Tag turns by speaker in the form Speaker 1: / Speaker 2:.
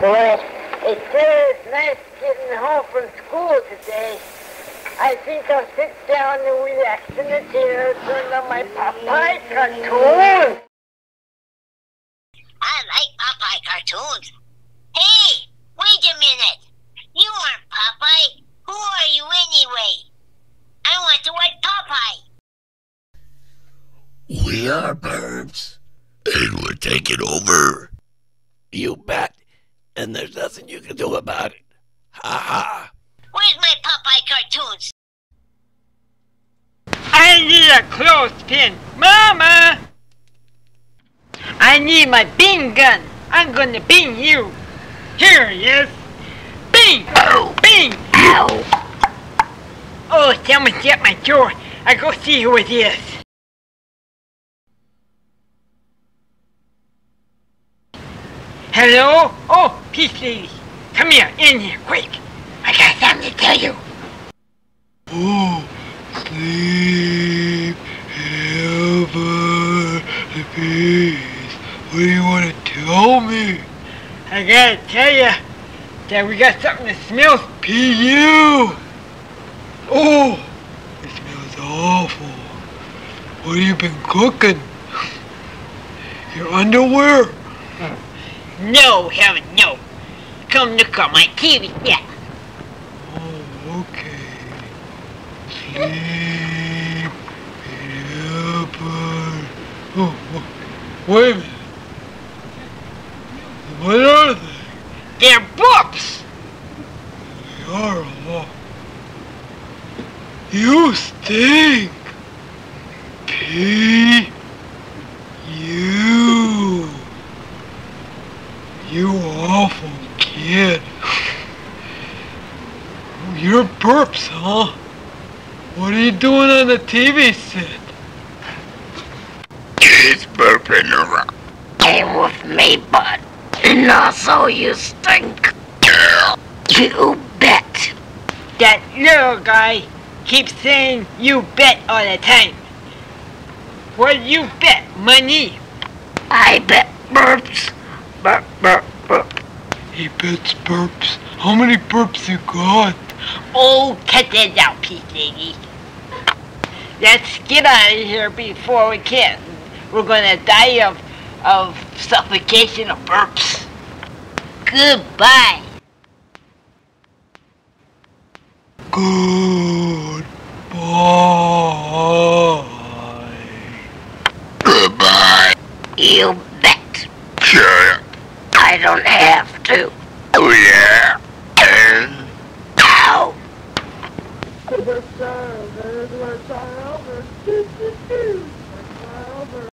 Speaker 1: Well, it sure is nice getting home from school today. I think I'll sit down and relax in the chair and turn on my Popeye cartoon.
Speaker 2: I like Popeye cartoons. Hey, wait a minute. You aren't Popeye. Who are you anyway? I want to watch Popeye.
Speaker 3: We are birds, and we're taking over. You bet. And there's nothing you can do about it. Ha ha.
Speaker 2: Where's my Popeye cartoons?
Speaker 1: I need a clothespin. Mama! I need my bean gun. I'm gonna bean you. Here he is. Bean!
Speaker 3: Ow.
Speaker 1: Bean!
Speaker 3: Ow.
Speaker 1: Oh, someone's at my door. I go see who it is. Hello? Oh, peace lady. Come here, in here, quick. I got something to tell you.
Speaker 4: Oh, sleep ever the peace. What do you want to tell me?
Speaker 1: I gotta tell you that we got something that smells
Speaker 4: PU! Oh, it smells awful. What have you been cooking? Your underwear?
Speaker 1: No, heaven, no. Come look on my TV set.
Speaker 4: Oh, okay. Sleep ever. Oh, oh, wait a minute. What are they?
Speaker 1: They're books.
Speaker 4: They are a lot. You stink. P. You. You awful kid. You're burps, huh? What are you doing on the TV set?
Speaker 3: He's burping around.
Speaker 2: Came with me, bud. And also you stink. You bet.
Speaker 1: That little guy keeps saying you bet all the time. What you bet? Money.
Speaker 2: I bet burps.
Speaker 4: Bets burps. How many burps you got?
Speaker 1: Oh, cut that out, lady. Let's get out of here before we can. We're gonna die of of suffocation of burps. Goodbye.
Speaker 4: Goodbye.
Speaker 3: Goodbye.
Speaker 2: You bet.
Speaker 3: Sure.
Speaker 2: I don't have to.
Speaker 3: Oh,
Speaker 1: over, yeah. There's where over.